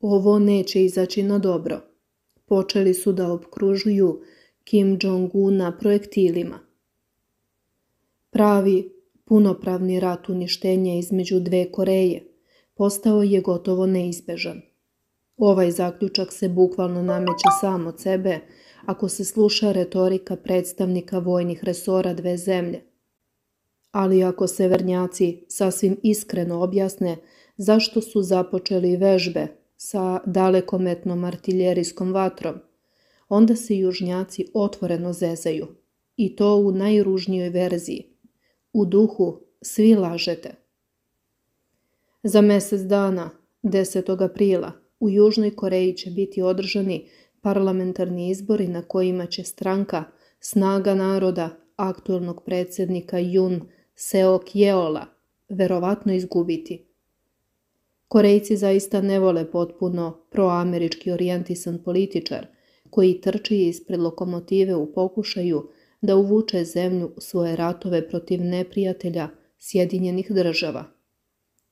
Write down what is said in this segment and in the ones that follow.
Ovo neće izaći na dobro. Počeli su da obkružuju Kim Jong-una projektilima. Pravi, punopravni rat uništenja između dve Koreje postao je gotovo neizbežan. Ovaj zaključak se bukvalno nameće sam od sebe ako se sluša retorika predstavnika vojnih resora dve zemlje. Ali ako severnjaci sasvim iskreno objasne zašto su započeli vežbe sa dalekometnom artiljerijskom vatrom, onda se južnjaci otvoreno zezaju. I to u najružnijoj verziji. U duhu svi lažete. Za mesec dana, 10. aprila, u Južnoj Koreji će biti održani parlamentarni izbori na kojima će stranka Snaga naroda aktualnog predsjednika Jun Seok Jeola verovatno izgubiti. Korejci zaista ne vole potpuno proamerički orijentisan političar koji trči ispred lokomotive u pokušaju da uvuče zemlju u svoje ratove protiv neprijatelja Sjedinjenih država.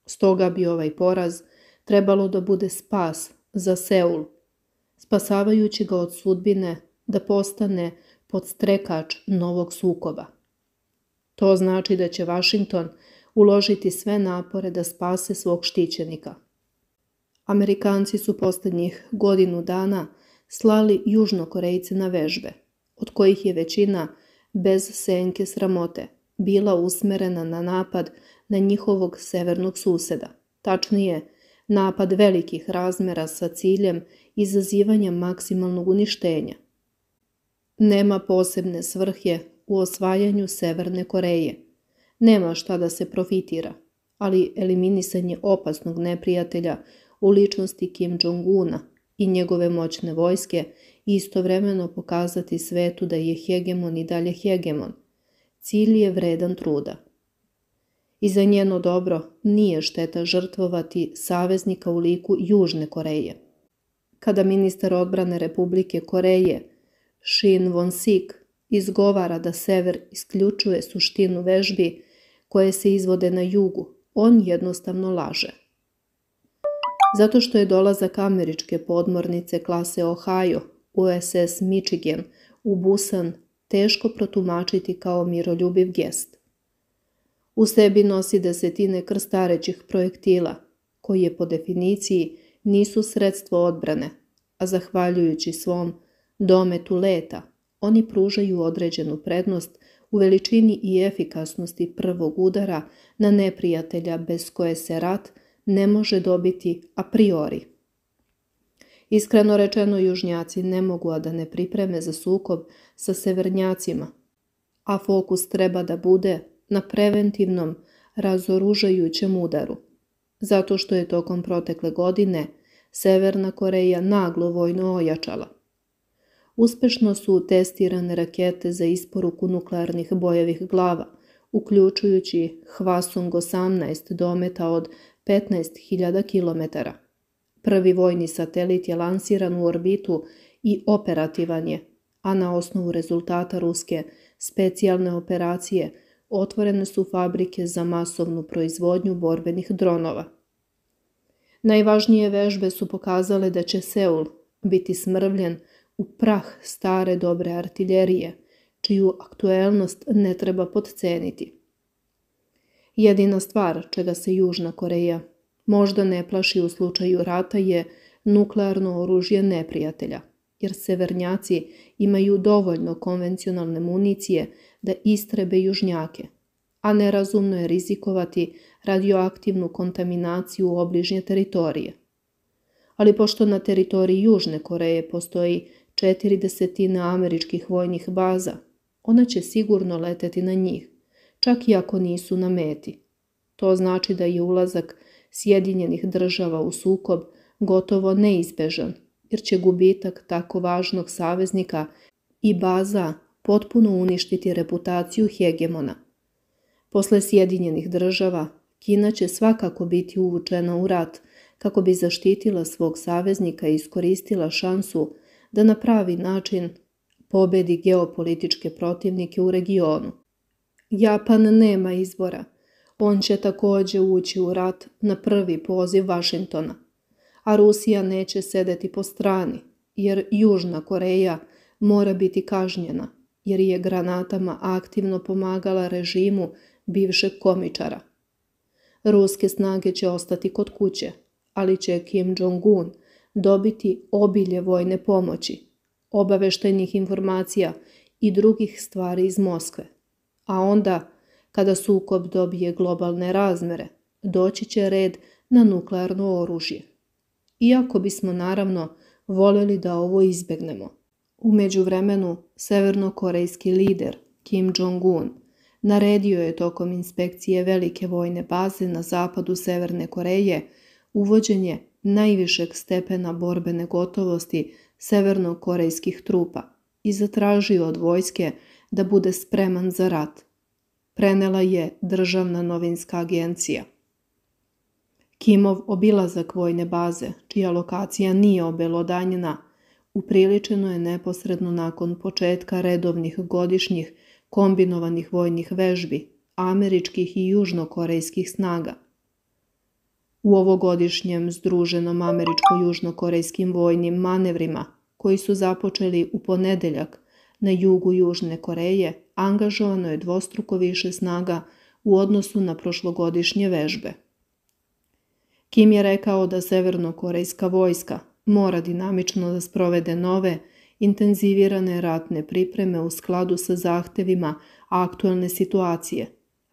Stoga bi ovaj poraz trebalo da bude spas za Seul, spasavajući ga od sudbine da postane podstrekač novog sukoba. To znači da će Washington uložiti sve napore da spase svog štićenika. Amerikanci su posljednjih godinu dana slali južnokorejce na vežbe, od kojih je većina bez senke sramote bila usmerena na napad na njihovog severnog suseda, tačnije napad velikih razmera sa ciljem izazivanja maksimalnog uništenja. Nema posebne svrhe u osvajanju Severne Koreje. Nema šta da se profitira, ali eliminisanje opasnog neprijatelja u ličnosti Kim Jong-una i njegove moćne vojske i istovremeno pokazati svetu da je hegemon i dalje hegemon. Cilj je vredan truda. I za njeno dobro nije šteta žrtvovati saveznika u liku Južne Koreje. Kada ministar odbrane Republike Koreje Shin Won-sik izgovara da sever isključuje suštinu vežbi koje se izvode na jugu, on jednostavno laže. Zato što je dolazak američke podmornice klase Ohio USS Michigan u Busan teško protumačiti kao miroljubiv gest. U sebi nosi desetine krstarećih projektila, koji je po definiciji nisu sredstvo odbrane, a zahvaljujući svom dometu leta, oni pružaju određenu prednost u veličini i efikasnosti prvog udara na neprijatelja bez koje se rat ne može dobiti a priori. Iskreno rečeno, južnjaci ne mogu a da ne pripreme za sukob sa severnjacima, a fokus treba da bude na preventivnom, razoružajućem udaru, zato što je tokom protekle godine Severna Koreja naglo vojno ojačala. Uspešno su testirane rakete za isporuku nuklearnih bojevih glava, uključujući Hwasong 18 dometa od 15.000 km. Prvi vojni satelit je lansiran u orbitu i operativan je, a na osnovu rezultata ruske specijalne operacije otvorene su fabrike za masovnu proizvodnju borbenih dronova. Najvažnije vežbe su pokazale da će Seul biti smrvljen u prah stare dobre artiljerije, čiju aktuelnost ne treba podceniti. Jedina stvar čega se Južna Koreja možda ne plaši u slučaju rata je nuklearno oružje neprijatelja, jer severnjaci imaju dovoljno konvencionalne municije da istrebe južnjake, a nerazumno je rizikovati radioaktivnu kontaminaciju obližnje teritorije. Ali pošto na teritoriji Južne Koreje postoji četiri desetina američkih vojnih baza, ona će sigurno leteti na njih, čak i ako nisu na meti. To znači da je ulazak Sjedinjenih država u sukob gotovo neizbežan, jer će gubitak tako važnog saveznika i baza potpuno uništiti reputaciju hegemona. Posle Sjedinjenih država, Kina će svakako biti uvučena u rat kako bi zaštitila svog saveznika i iskoristila šansu da na pravi način pobedi geopolitičke protivnike u regionu. Japan nema izbora. On će također ući u rat na prvi poziv Vašingtona. a Rusija neće sedeti po strani, jer Južna Koreja mora biti kažnjena, jer je granatama aktivno pomagala režimu bivšeg komičara. Ruske snage će ostati kod kuće, ali će Kim Jong-un dobiti obilje vojne pomoći, obaveštajnih informacija i drugih stvari iz Moskve. A onda, kada sukob dobije globalne razmere, doći će red na nuklearno oružje. Iako bismo naravno voljeli da ovo izbegnemo. U međuvremenu, severnokorejski lider Kim Jong-un naredio je tokom inspekcije velike vojne baze na zapadu Severne Koreje uvođenje najvišeg stepena borbene gotovosti severnokorejskih trupa i zatražio od vojske da bude spreman za rat. Prenela je Državna novinska agencija. Kimov obilazak vojne baze, čija lokacija nije obelodanjena, upriličeno je neposredno nakon početka redovnih godišnjih kombinovanih vojnih vežbi američkih i južnokorejskih snaga. U ovogodišnjem združenom američko-južnokorejskim vojnim manevrima, koji su započeli u ponedeljak na jugu Južne Koreje, angažovano je dvostruko više snaga u odnosu na prošlogodišnje vežbe. Kim je rekao da severnokorejska vojska mora dinamično da sprovede nove, intenzivirane ratne pripreme u skladu sa zahtevima aktualne situacije,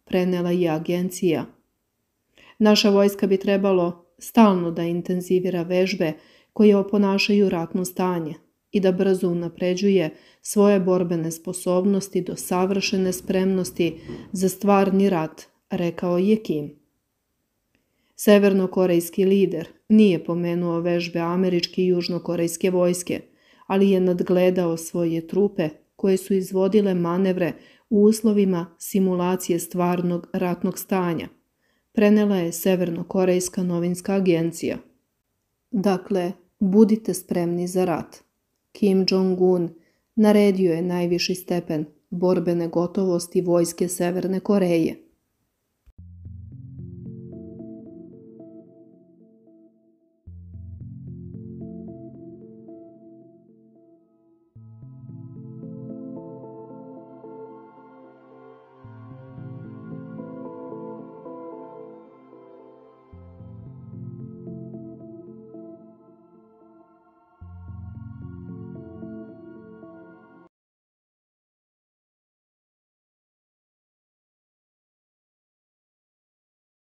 prenela je agencija. Naša vojska bi trebalo stalno da intenzivira vežbe koje oponašaju ratno stanje i da brzo unapređuje svoje borbene sposobnosti do savršene spremnosti za stvarni rat, rekao je Kim. Severnokorejski lider nije pomenuo vežbe američke i južnokorejske vojske, ali je nadgledao svoje trupe koje su izvodile manevre u uslovima simulacije stvarnog ratnog stanja. Prenela je Severnokorejska novinska agencija. Dakle, budite spremni za rat. Kim Jong-un naredio je najviši stepen borbene gotovosti vojske Severne Koreje –